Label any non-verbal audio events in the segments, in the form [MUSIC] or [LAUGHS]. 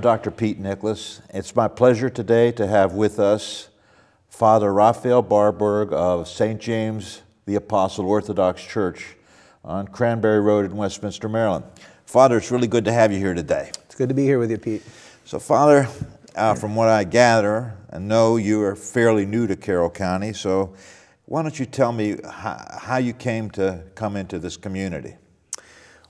I'm Dr. Pete Nicholas. It's my pleasure today to have with us Father Raphael Barberg of St. James the Apostle Orthodox Church on Cranberry Road in Westminster, Maryland. Father, it's really good to have you here today. It's good to be here with you, Pete. So, Father, uh, from what I gather and know, you are fairly new to Carroll County. So, why don't you tell me how, how you came to come into this community?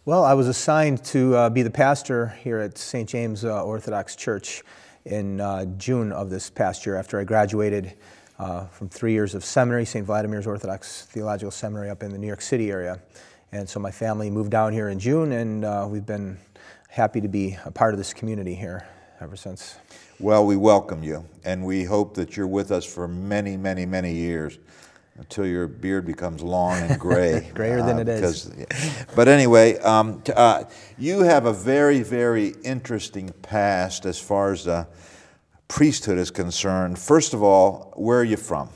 Well, I was assigned to uh, be the pastor here at St. James uh, Orthodox Church in uh, June of this past year after I graduated uh, from three years of seminary, St. Vladimir's Orthodox Theological Seminary up in the New York City area. And so my family moved down here in June, and uh, we've been happy to be a part of this community here ever since. Well, we welcome you, and we hope that you're with us for many, many, many years until your beard becomes long and gray. [LAUGHS] Grayer uh, than it is. Because, but anyway, um, uh, you have a very, very interesting past as far as the priesthood is concerned. First of all, where are you from?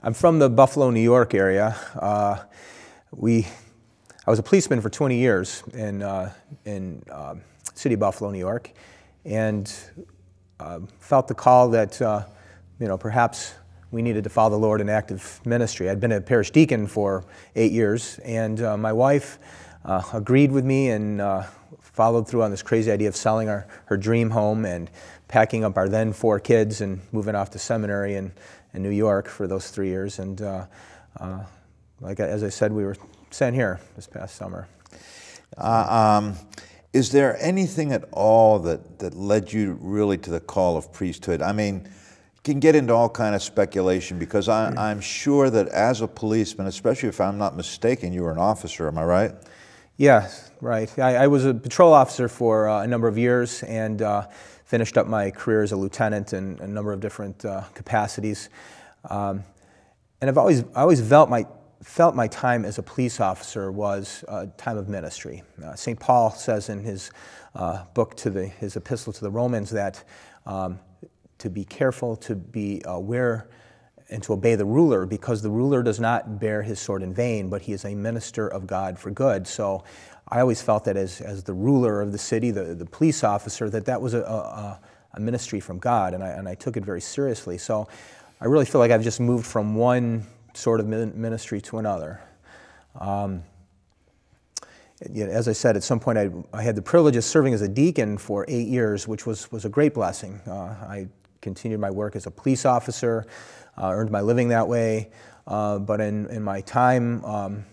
I'm from the Buffalo, New York area. Uh, we, I was a policeman for 20 years in, uh, in uh, city of Buffalo, New York, and uh, felt the call that, you know, perhaps we needed to follow the Lord in active ministry. I'd been a parish deacon for eight years, and uh, my wife uh, agreed with me and uh, followed through on this crazy idea of selling our, her dream home and packing up our then four kids and moving off to seminary in, in New York for those three years. And uh, uh, like as I said, we were sent here this past summer. Uh, um, is there anything at all that, that led you really to the call of priesthood? I mean, can get into all kind of speculation because I, am sure that as a policeman, especially if I'm not mistaken, you were an officer. Am I right? Yeah, right. I, I was a patrol officer for uh, a number of years and uh, finished up my career as a lieutenant in a number of different uh, capacities. Um, and I've always, I always felt my, felt my time as a police officer was a time of ministry. Uh, St. Paul says in his uh, book to the, his epistle to the Romans that um, to be careful, to be aware, and to obey the ruler because the ruler does not bear his sword in vain, but he is a minister of God for good. So I always felt that as, as the ruler of the city, the, the police officer, that that was a, a, a ministry from God, and I, and I took it very seriously. So I really feel like I've just moved from one sort of ministry to another. Um, as I said, at some point I, I, had the privilege of serving as a deacon for eight years, which was, was a great blessing. Uh, I continued my work as a police officer, uh, earned my living that way. Uh, but in, in my time, um,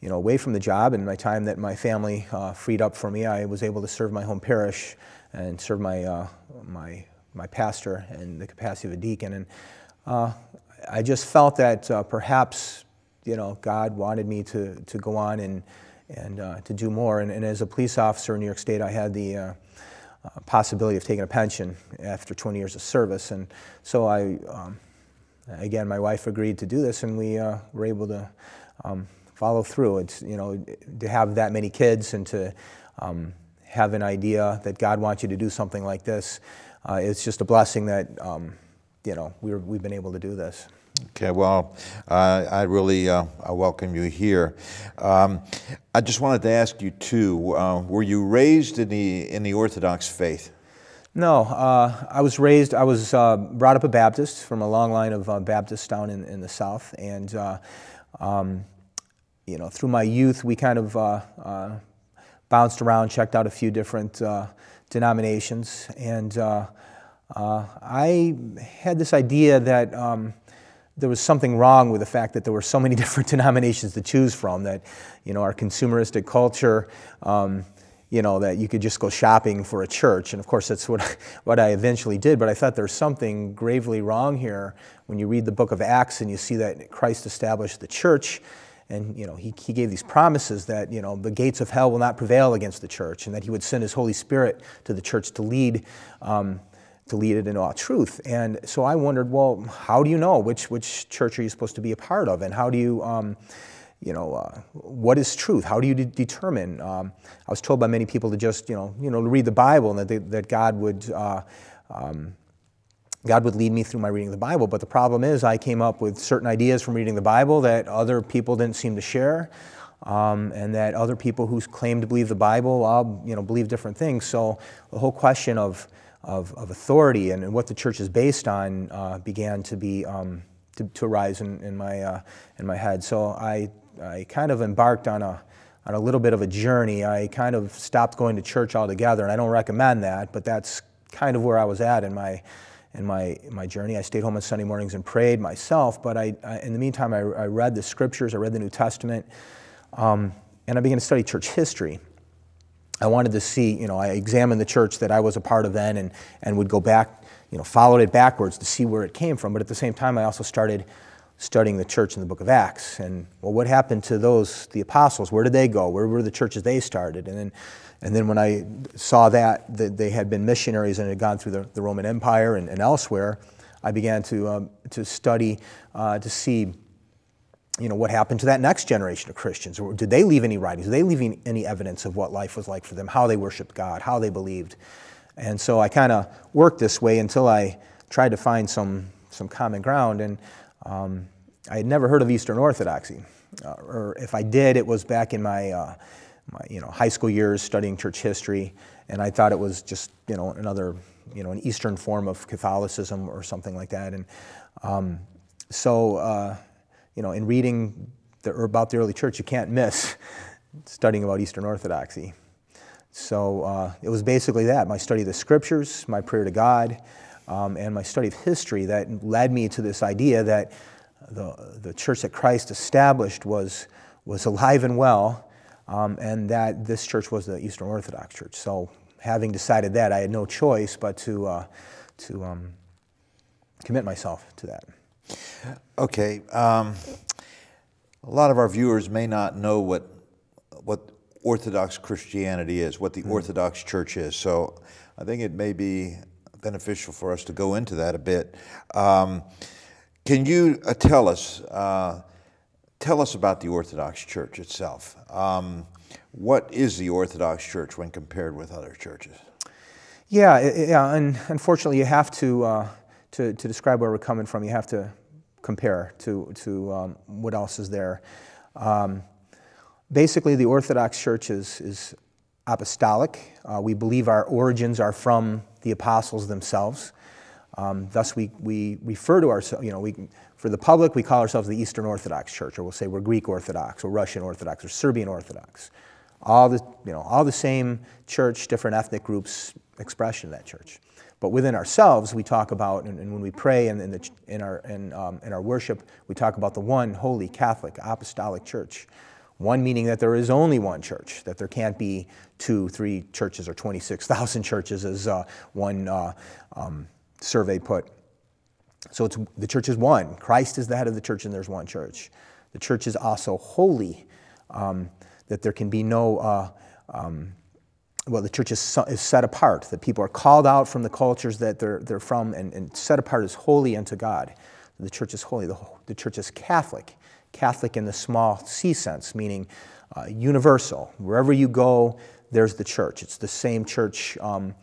you know, away from the job and my time that my family uh, freed up for me, I was able to serve my home parish and serve my, uh, my, my pastor in the capacity of a deacon. And uh, I just felt that uh, perhaps, you know, God wanted me to, to go on and, and to do more. And, and, as a police officer in New York State, I had the uh, possibility of taking a pension after 20 years of service. And so I, um, again, my wife agreed to do this, and we uh, were able to um, follow through. It's you know to have that many kids and to um, have an idea that God wants you to do something like this. Uh, it's just a blessing that um, you know we we've been able to do this. Okay, well, uh, I really uh, I welcome you here. Um, I just wanted to ask you too: uh, Were you raised in the in the Orthodox faith? No, uh, I was raised. I was uh, brought up a Baptist from a long line of uh, Baptists down in, in the South, and um, you know, through my youth, we kind of bounced around, checked out a few different denominations, and I had this idea that. Um, there was something wrong with the fact that there were so many [LAUGHS] different denominations to choose from that you know our consumeristic culture um, you know that you could just go shopping for a church. And of course that's what, [LAUGHS] what i eventually did. But i thought there's something gravely wrong here when you read the book of acts and you see that christ established the church. And you know he, he gave these promises that you know the gates of hell will not prevail against the church and that he would send his holy spirit to the church to lead. Um, to lead it in all truth. And so I wondered, well, how do you know which, which church are you supposed to be a part of? And how do you, um, you know, uh, what is truth? How do you de determine? Um, I was told by many people to just, you know, you know, read the Bible and that, they, that God would, uh, um, God would lead me through my reading of the Bible. But the problem is, I came up with certain ideas from reading the Bible that other people didn't seem to share. Um, and that other people who claim to believe the Bible all you know believe different things. So the whole question of of, of authority and, and, what the church is based on uh, began to be um, to, to arise in, in my uh, in my head. So I I kind of embarked on a on a little bit of a journey. I kind of stopped going to church altogether, and I don't recommend that, but that's kind of where I was at in my in my my journey. I stayed home on Sunday mornings and prayed myself, but I, I in the meantime I, I, read the scriptures, I read the New Testament, um, and I began to study church history. I wanted to see, you know, I examined the church that I was a part of then and, and would go back, you know, followed it backwards to see where it came from. But at the same time, I also started studying the church in the book of Acts. And, well, what happened to those, the apostles? Where did they go? Where were the churches they started? And then, and then when I saw that, that they had been missionaries and had gone through the, the Roman Empire and, and elsewhere, I began to, um, to study uh, to see you know, what happened to that next generation of Christians? Did they leave any writings? Did they leave any evidence of what life was like for them, how they worshiped God, how they believed? And so I kind of worked this way until I tried to find some, some common ground. And um, I had never heard of Eastern Orthodoxy, uh, or if I did, it was back in my, uh, my you know, high school years studying church history, and I thought it was just you know another you know an Eastern form of Catholicism or something like that. And um, so uh, you know, in reading the, about the early church, you can't miss [LAUGHS] studying about Eastern Orthodoxy. So uh, it was basically that my study of the scriptures, my prayer to God um, and my study of history that led me to this idea that the, the church that Christ established was, was alive and well, um, and that this church was the Eastern Orthodox Church. So, having decided that, I had no choice but to, uh, to um, commit myself to that. Okay. Um, a lot of our viewers may not know what, what Orthodox Christianity is, what the mm. Orthodox Church is. So I think it may be beneficial for us to go into that a bit. Um, can you uh, tell us uh, tell us about the Orthodox Church itself? Um, what is the Orthodox Church when compared with other churches? Yeah, yeah, and unfortunately, you have to, uh, to, to describe where we're coming from. You have to compare to to um, what else is there. Um, basically, the Orthodox Church is is apostolic. Uh, we believe our origins are from the apostles themselves. Um, thus, we, we refer to ourselves, you know, we, for the public, we call ourselves the Eastern Orthodox Church, or we'll say we're Greek Orthodox, or Russian Orthodox, or Serbian Orthodox. All the, you know, all the same church, different ethnic groups' expression of that church. But within ourselves, we talk about, and, and when we pray in, in, the, in, our, in, um, in our worship, we talk about the one holy Catholic Apostolic Church. One meaning that there is only one church, that there can't be two, three churches, or 26,000 [LAUGHS] churches, as uh, one uh, um, survey put. So it's, the church is one. Christ is the head of the church, and there's one church. The church is also holy, um, that there can be no, uh, um, well, the church is, is, set apart, that people are called out from the cultures that they're, they're from and, and set apart as holy unto God. The church is holy. The, the church is Catholic. Catholic in the small c sense, meaning uh, universal. Wherever you go, there's the church. It's the same church, um,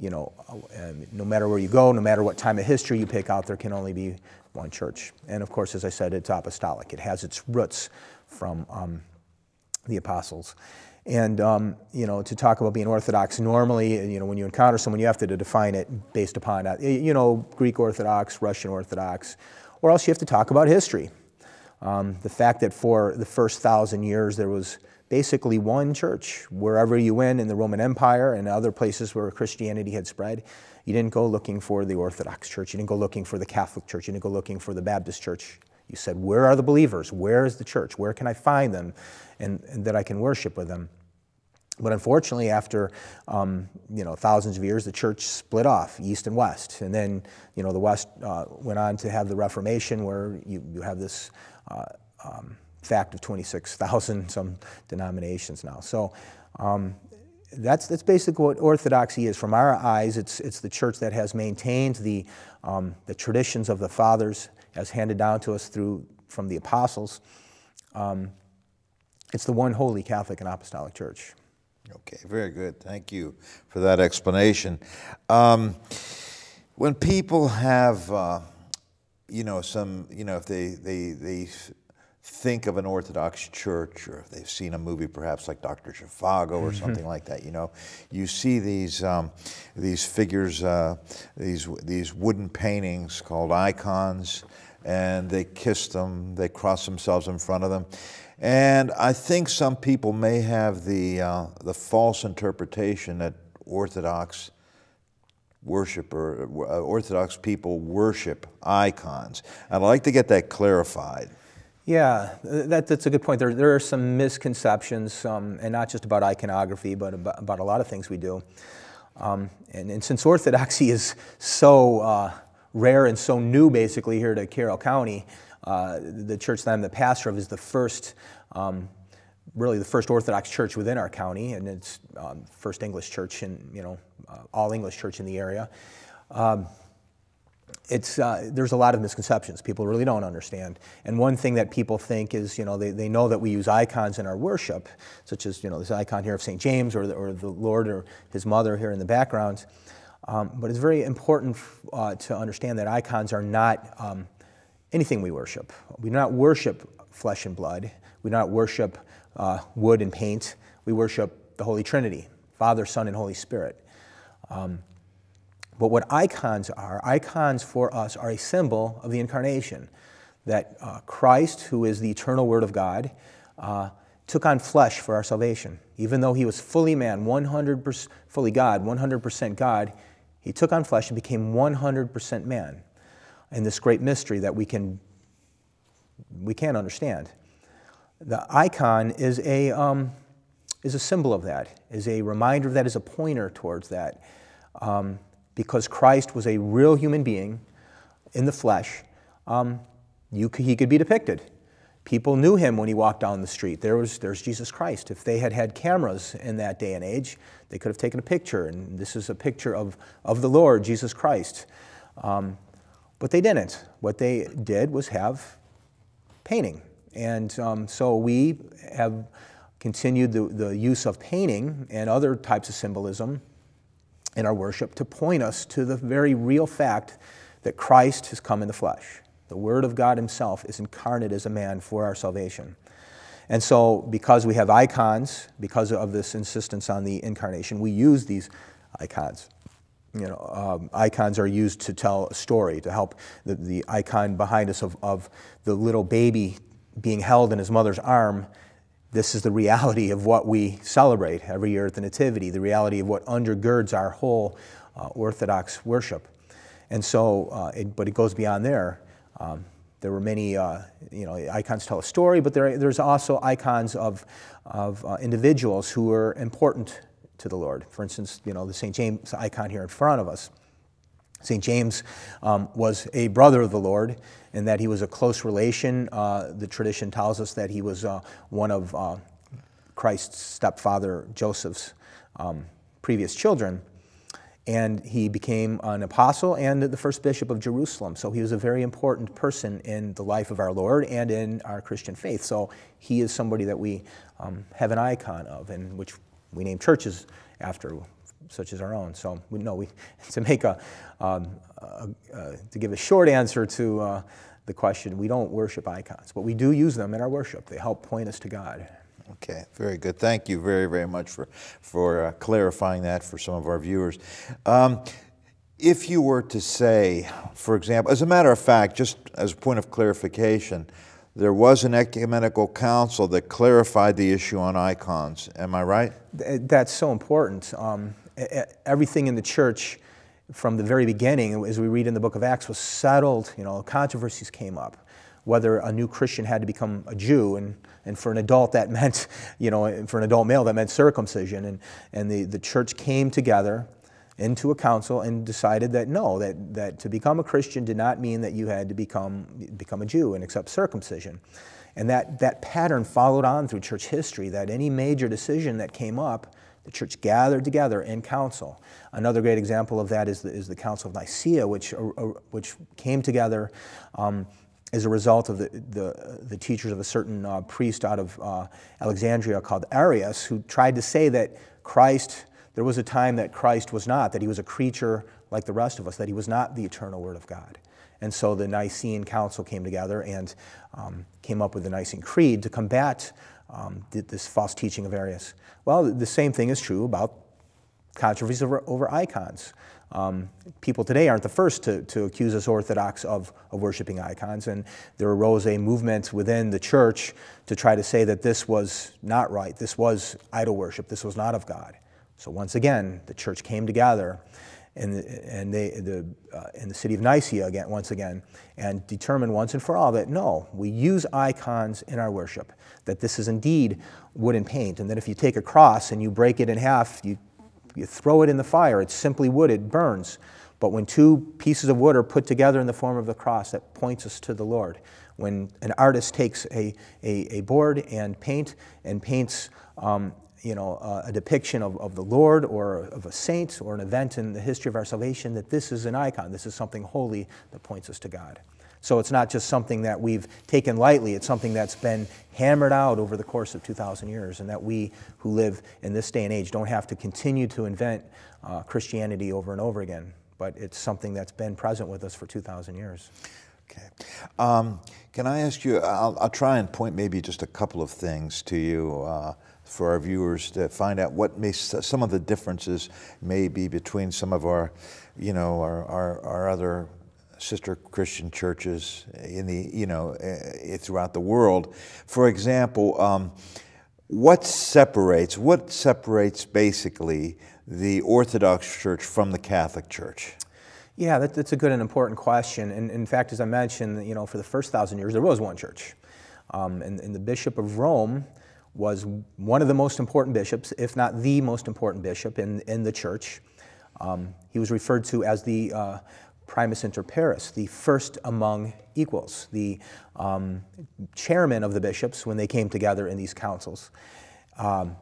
you know, uh, no matter where you go, no matter what time of history you pick out, there can only be one church. And of course, as I said, it's apostolic. It has its roots from um, the apostles. And um, you know, to talk about being Orthodox, normally, you know, when you encounter someone, you have to define it based upon, you know, Greek Orthodox, Russian Orthodox, or else you have to talk about history. Um, the fact that for the first thousand years there was basically one church wherever you went in the Roman Empire and other places where Christianity had spread. You didn't go looking for the Orthodox Church. You didn't go looking for the Catholic Church. You didn't go looking for the Baptist Church. You said, Where are the believers? Where is the church? Where can I find them and, and that I can worship with them? But unfortunately, after um, you know thousands of years, the church split off, east and west, and then you know the west uh, went on to have the Reformation, where you, you have this uh, um, fact of 26,000 [LAUGHS] some denominations now. So um, that's, that's basically what orthodoxy is. From our eyes, it's, it's the church that has maintained the, um, the traditions of the fathers as handed down to us through, from the apostles. Um, it's the one holy Catholic and Apostolic Church. Okay, very good. Thank you for that explanation. Um, when people have uh, you know, some, you know, if they, they, they think of an Orthodox church, or if they've seen a movie perhaps like Dr. Zhivago or something like that, you know, you see these, um, these figures, uh, these, these wooden paintings called icons, and they kiss them, they cross themselves in front of them. And I think some people may have the, uh, the false interpretation that Orthodox worshiper, uh, Orthodox people worship icons. I'd like to get that clarified. Yeah, that, that's a good point. There, there are some misconceptions, um, and not just about iconography, but about, about, a lot of things we do. Um, and, and, since Orthodoxy is so uh, rare and so new, basically, here to Carroll County, uh, the church that I'm the pastor of is the first um, really the first Orthodox church within our county, and it's um, first English church in you know uh, all English church in the area. It's, uh, there's a lot of misconceptions people really don't understand. And one thing that people think is, you know, they, they know that we use icons in our worship, such as, you know, this icon here of St. James or the, or the Lord or his mother here in the background. Um, but it's very important uh, to understand that icons are not um, anything we worship. We do not worship flesh and blood. We do not worship uh, wood and paint. We worship the Holy Trinity, Father, Son, and Holy Spirit. Um, but what icons are, icons for us are a symbol of the incarnation, that uh, Christ, who is the eternal Word of God, uh, took on flesh for our salvation. Even though he was fully man, 100% fully God, 100% God, he took on flesh and became 100% man. In this great mystery that we can we can't understand. The icon is a, um, is a symbol of that, is a reminder of that, is a pointer towards that. Um, because Christ was a real human being in the flesh, um, you, he could be depicted. People knew him when he walked down the street. There was, there's Jesus Christ. If they had had cameras in that day and age, they could have taken a picture, and this is a picture of, of the Lord, Jesus Christ. Um, but they didn't. What they did was have painting. And um, so we have continued the, the use of painting and other types of symbolism in our worship to point us to the very real fact that Christ has come in the flesh. The Word of God Himself is incarnate as a man for our salvation. And so, because we have icons, because of this insistence on the incarnation, we use these icons. You know, um, icons are used to tell a story, to help the, the icon behind us of, of the little baby being held in his mother's arm. This is the reality of what we celebrate every year at the Nativity, the reality of what undergirds our whole uh, Orthodox worship. And so, uh, it, but it goes beyond there. Um, there were many, uh, you know, icons tell a story, but there, there's also icons of, of uh, individuals who were important to the Lord. For instance, you know, the St. James icon here in front of us. St. James um, was a brother of the Lord in that he was a close relation. Uh, the tradition tells us that he was uh, one of uh, Christ's stepfather Joseph's um, previous children. And he became an apostle and the first bishop of Jerusalem. So he was a very important person in the life of our Lord and in our Christian faith. So he is somebody that we um, have an icon of, and which we name churches after, such as our own. So we know we [LAUGHS] to make a, um, a, a to give a short answer to uh, the question. We don't worship icons, but we do use them in our worship. They help point us to God. Okay, very good. Thank you very, very much for, for uh, clarifying that for some of our viewers. Um, if you were to say, for example, as a matter of fact, just as a point of clarification, there was an ecumenical council that clarified the issue on icons. Am I right? That's so important. Um, everything in the church from the very beginning, as we read in the book of Acts, was settled. You know, controversies came up. Whether a new Christian had to become a Jew, and, and for an adult that [LAUGHS] meant, you know, for an adult male that meant circumcision. And, and the, the church came together into a council and decided that no, that, that to become a Christian did not mean that you had to become, become a Jew and accept circumcision. And that, that pattern followed on through church history, that any major decision that came up, the church gathered together in council. Another great example of that is the, is the Council of Nicaea, which, uh, uh which came together um, as a result of the, the, the teachers of a certain uh, priest out of uh, Alexandria called Arius, who tried to say that Christ there was a time that Christ was not, that he was a creature like the rest of us, that he was not the eternal Word of God. And so the Nicene Council came together and um, came up with the Nicene Creed to combat um, this false teaching of Arius. Well, the same thing is true about controversies over, over icons. Um, people today aren't the first to, to accuse us Orthodox of, of worshiping icons, and there arose a movement within the church to try to say that this was not right, this was idol worship, this was not of God. So once again, the church came together in the, and they, the, uh, in the city of Nicaea again, once again, and determine once and for all that no, we use icons in our worship, that this is indeed wood and paint, and that if you take a cross and you break it in half, you you throw it in the fire, it's simply wood, it burns. But when two pieces of wood are put together in the form of the cross, that points us to the Lord. When an artist takes a, a, a board and paint and paints um, you know, uh, a depiction of, of the Lord or of a saint or an event in the history of our salvation, that this is an icon, this is something holy that points us to God. So it's not just something that we've taken lightly, it's something that's been hammered out over the course of 2,000 years, and that we who live in this day and age don't have to continue to invent uh, Christianity over and over again, but it's something that's been present with us for 2,000 years. Okay. Um, can I ask you? I'll, I'll, try and point maybe just a couple of things to you uh, for our viewers to find out what may, some of the differences may be between some of our, you know, our, our, our other sister Christian churches in the you know uh, throughout the world. For example, um, what separates what separates basically the Orthodox Church from the Catholic Church? Yeah, that, that's a good and important question. And in fact, as I mentioned, you know, for the first thousand years, there was one church, um, and, and the Bishop of Rome was one of the most important bishops, if not the most important bishop in, in the church. Um, he was referred to as the uh, primus inter pares, the first among equals, the um, chairman of the bishops when they came together in these councils. Um,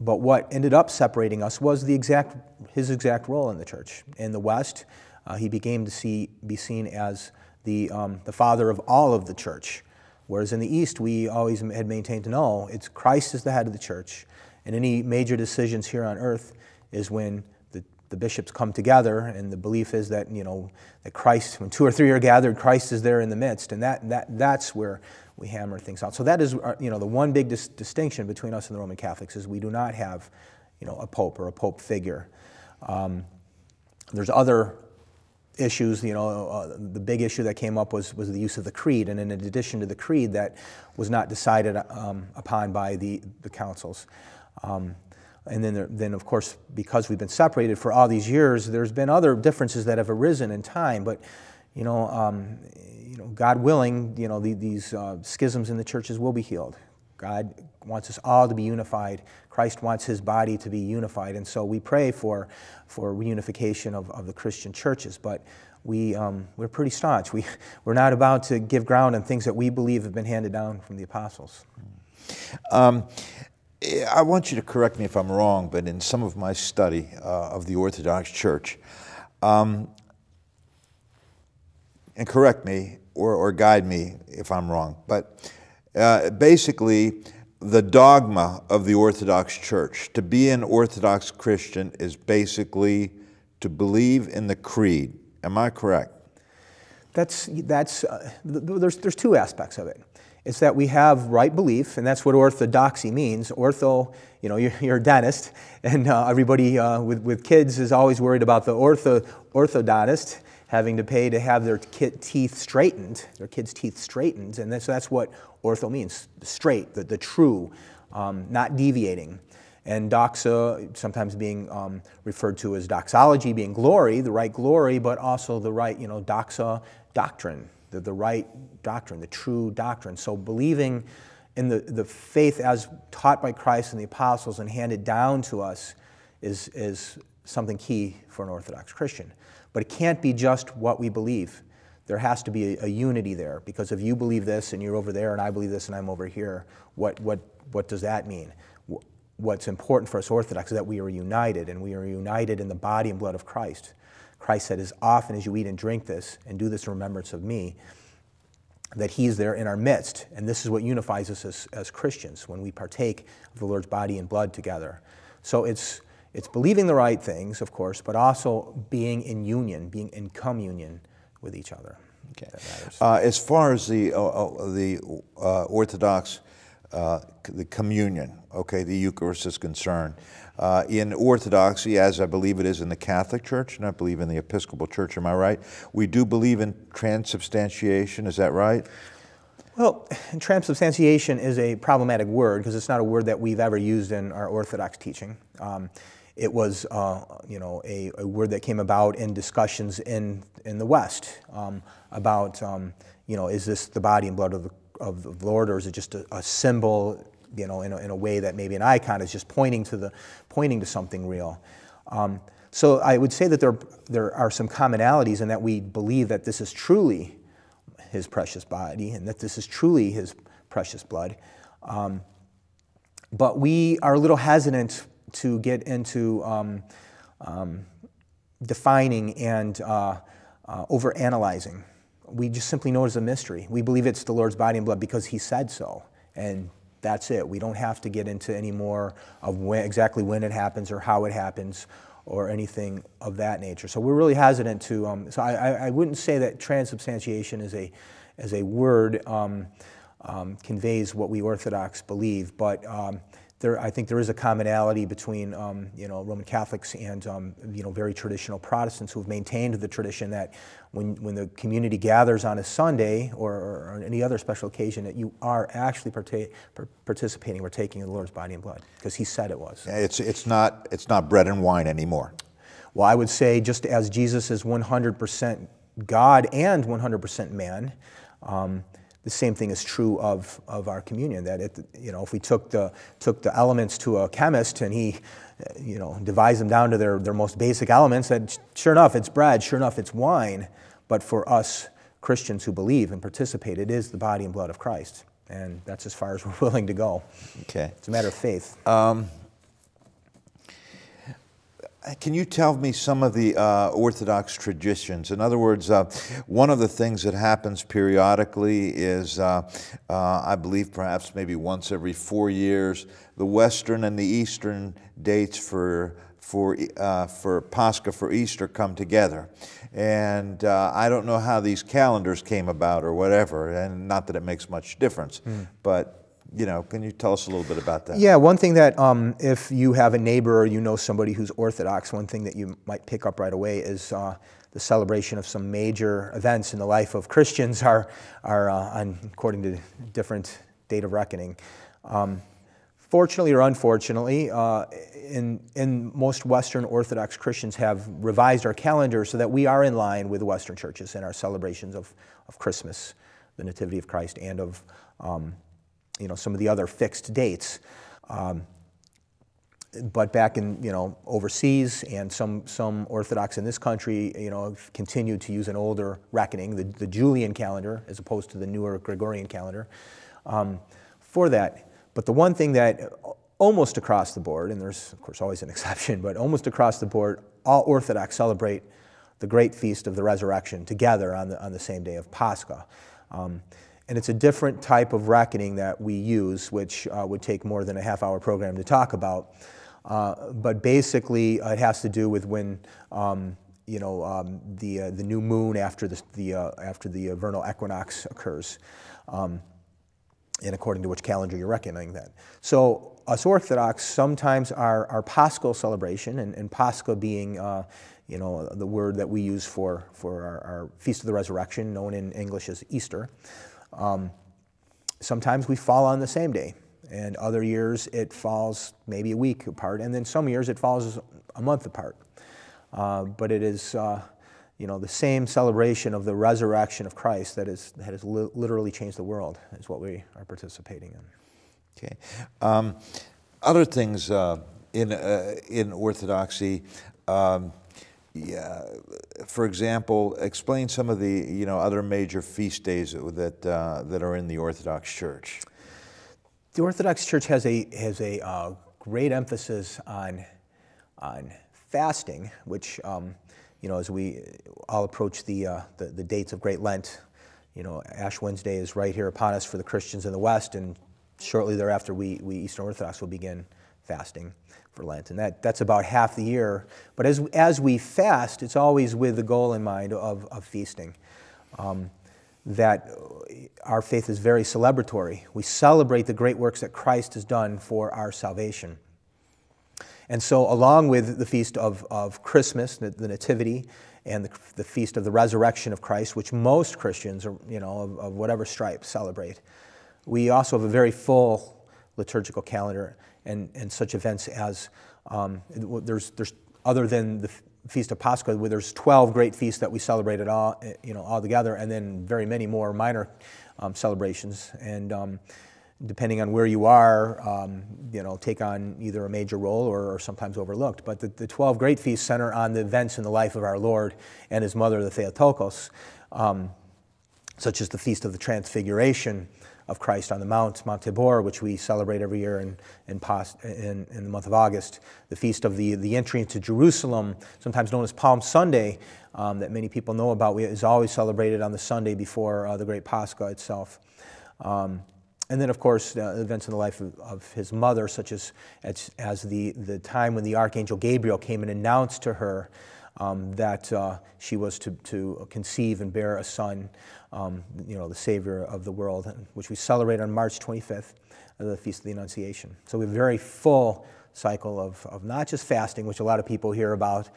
but what ended up separating us was the exact, his exact role in the church. In the West, uh, he became to see, be seen as the, um, the father of all of the church. Whereas in the East, we always had maintained no, it's Christ is the head of the church. And any major decisions here on earth is when the the bishops come together, and the belief is that you know that Christ, when two or three are gathered, Christ is there in the midst, and that, that that's where we hammer things out. So that is uh, you know the one big dis- distinction between us and the Roman Catholics is we do not have you know a pope or a pope figure. Um, there's other issues. You know, uh, the big issue that came up was was the use of the creed, and in addition to the creed, that was not decided um, upon by the the councils. Um, and then, there, then, of course, because we've been separated for all these years, there's been other differences that have arisen in time. But, you know, um, you know God willing, you know, the, these uh, schisms in the churches will be healed. God wants us all to be unified. Christ wants his body to be unified. And so we pray for, for reunification of, of the Christian churches. But we, um, we're pretty staunch. We, [LAUGHS] we're not about to give ground on things that we believe have been handed down from the apostles. Um, I want you to correct me if I'm wrong, but in some of my study uh, of the Orthodox Church, um, and correct me or, or, guide me if I'm wrong, but uh, basically, the dogma of the Orthodox Church, to be an Orthodox Christian, is basically to believe in the creed. Am I correct? That's, that's, uh, there's, there's two aspects of it. It's that we have right belief, and that's what orthodoxy means. Ortho, you know, [LAUGHS] you're, you're a dentist, and uh, everybody uh, with, with kids is always worried about the ortho, orthodontist having to pay to have their kid teeth straightened, their kids' teeth straightened, and that's, that's what ortho means, straight, the, the true, um, not deviating. And doxa, sometimes being um, referred to as doxology, being glory, the right glory, but also the right, you know, doxa doctrine, the, the right doctrine, the true doctrine. So believing in the, the faith as taught by Christ and the apostles and handed down to us is, is something key for an Orthodox Christian. But it can't be just what we believe. There has to be a, a unity there because if you believe this and you're over there and I believe this and I'm over here, what, what, what does that mean? What's important for us Orthodox is that we are united and we are united in the body and blood of Christ. Christ said, As often as you eat and drink this, and do this in remembrance of me, that He's there in our midst. And this is what unifies us as, as Christians when we partake of the Lord's body and blood together. So it's, it's believing the right things, of course, but also being in union, being in communion with each other. Okay. Uh, as far as the uh, uh the uh, Orthodox uh, the communion, okay, the Eucharist is concerned. Uh, in Orthodoxy, as I believe it is in the Catholic Church, and I believe in the Episcopal Church, am I right? We do believe in transubstantiation, is that right? Well, transubstantiation is a problematic word because it's not a word that we've ever used in our Orthodox teaching. Um, it was, uh, you know, a, a, word that came about in discussions in, in the West um, about, um, you know, is this the body and blood of the, of the Lord or is it just a, a symbol, you know, in a, in a, way that maybe an icon is just pointing to, the, pointing to something real. Um, so I would say that there, there are some commonalities in that we believe that this is truly his precious body and that this is truly his precious blood. Um, but we are a little hesitant to get into um, um, defining and uh, uh, overanalyzing. We just simply know it's a mystery. We believe it's the Lord's body and blood because He said so, and that's it. We don't have to get into any more of when, exactly when it happens or how it happens or anything of that nature. So we're really hesitant to. Um, so I, I, wouldn't say that transubstantiation is a, as a word um, um, conveys what we Orthodox believe, but um, there, I think there is a commonality between um, you know, Roman Catholics and um, you know, very traditional Protestants who have maintained the tradition that when, when the community gathers on a Sunday or, or any other special occasion, that you are actually parta- participating or taking the Lord's body and blood because He said it was. It's, it's, not, it's not bread and wine anymore. Well, I would say just as Jesus is 100% God and 100% man, um, the same thing is true of, of our communion. That it, you know, if we took the, took the elements to a chemist and he you know, divides them down to their, their most basic elements, that sure enough, it's bread, sure enough, it's wine. But for us Christians who believe and participate, it is the body and blood of Christ. And that's as far as [LAUGHS] we're willing to go. Okay. It's a matter of faith. Um, can you tell me some of the uh, Orthodox traditions? In other words, uh, one of the things that happens periodically is, uh, uh I believe perhaps maybe once every four years, the Western and the Eastern dates for, for, uh, for Pascha, for Easter, come together. And uh, I don't know how these calendars came about or whatever, and not that it makes much difference, mm. but you know, can you tell us a little bit about that? Yeah, one thing that um, if you have a neighbor or you know somebody who's Orthodox, one thing that you might pick up right away is uh, the celebration of some major events in the life of Christians are, are uh, on, according to different date of reckoning. Um, fortunately or unfortunately, uh, in, in most Western Orthodox Christians have revised our calendar so that we are in line with Western churches in our celebrations of, of Christmas, the Nativity of Christ, and of um, you know, some of the other fixed dates. Um, but back in, you know, overseas and some, some Orthodox in this country, you know, have continued to use an older reckoning, the, the Julian calendar, as opposed to the newer Gregorian calendar um, for that. But the one thing that almost across the board, and there's of course always an [LAUGHS] exception, but almost across the board, all Orthodox celebrate the great feast of the resurrection together on the, on the same day of Pascha. Um, and it's a different type of reckoning that we use, which uh, would take more than a half hour program to talk about. Uh, but basically, uh, it has to do with when um, you know, um, the, uh, the new moon after the, the, uh, after the vernal equinox occurs, um, and according to which calendar you're reckoning that. So us Orthodox, sometimes our, our Paschal celebration, and, and Pascha being uh, you know, the word that we use for, for our, our, Feast of the Resurrection, known in English as Easter, um, sometimes we fall on the same day, and other years it falls maybe a week apart, and then some years it falls a month apart. Uh, but it is, uh, you know, the same celebration of the resurrection of Christ that, is, that has li literally changed the world is what we are participating in. Okay. Um, other things uh, in, uh, in Orthodoxy, um, yeah, for example, explain some of the you know other major feast days that uh, that are in the Orthodox Church. The Orthodox Church has a has a uh, great emphasis on on fasting, which um, you know as we all approach the, uh, the, the dates of Great Lent, you know Ash Wednesday is right here upon us for the Christians in the West, and shortly thereafter we we Eastern Orthodox will begin fasting for Lent, and that, that's about half the year. But as, as we fast, it's always with the goal in mind of, of feasting. Um, that our faith is very celebratory. We celebrate the great works that Christ has done for our salvation. And so, along with the feast of, of Christmas, the, the Nativity, and the, the, feast of the resurrection of Christ, which most Christians, you know, of, of whatever stripe, celebrate, we also have a very full liturgical calendar and, and such events as um, there's, there's other than the Feast of Pascha, where there's 12 great feasts that we celebrate all, eh, you know, all together, and then very many more minor um, celebrations. And um, depending on where you are, um, you know, take on either a major role or, or sometimes overlooked. But the, the, 12 great feasts center on the events in the life of our Lord and His mother, the Theotokos, um, such as the Feast of the Transfiguration, of Christ on the Mount, Mount Tabor, which we celebrate every year in, in, in, in, the month of August, the feast of the, the entry into Jerusalem, sometimes known as Palm Sunday, um, that many people know about, is always celebrated on the Sunday before uh, the Great Pascha itself. Um, and then, of course, uh, events in the life of, of, his mother, such as, as, as, the, the time when the Archangel Gabriel came and announced to her um, that uh, she was to, to conceive and bear a son, um, you know, the Savior of the world, which we celebrate on March 25th, the Feast of the Annunciation. So we have a very full cycle of, of not just fasting, which a lot of people hear about,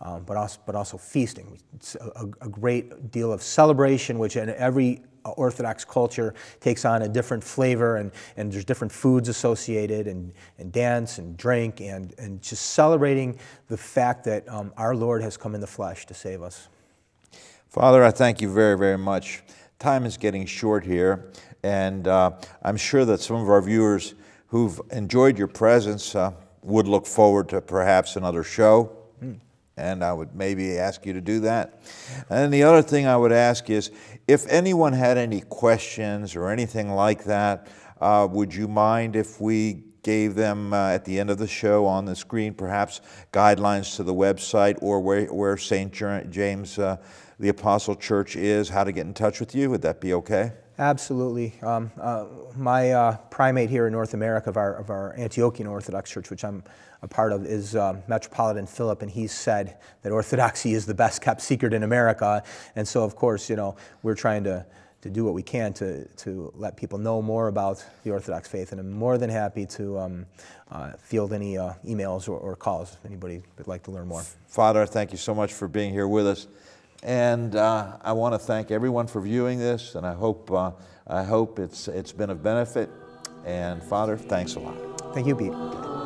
um, but, also, but also feasting. It's a, a, great deal of celebration, which in every Orthodox culture takes on a different flavor, and, and there's different foods associated, and, and dance and drink, and, and just celebrating the fact that um, our Lord has come in the flesh to save us. Father, I thank you very, very much. Time is getting short here, and uh, I'm sure that some of our viewers who've enjoyed your presence uh, would look forward to perhaps another show and I would maybe ask you to do that. And the other thing I would ask is if anyone had any questions or anything like that, uh, would you mind if we gave them uh, at the end of the show on the screen perhaps guidelines to the website or where, where St. James uh, the Apostle Church is, how to get in touch with you? Would that be okay? Absolutely. Um, uh, my uh, primate here in North America of our, of our Antiochian Orthodox Church, which I'm a part of, is uh, Metropolitan Philip, and he said that Orthodoxy is the best kept secret in America. And so, of course, you know, we're trying to, to do what we can to, to let people know more about the Orthodox faith. And I'm more than happy to um, uh, field any uh, emails or, or calls if anybody would like to learn more. Father, thank you so much for being here with us. And uh, I want to thank everyone for viewing this, and I hope, uh, I hope it's, it's been of benefit. And Father, thanks a lot. Thank you, Pete.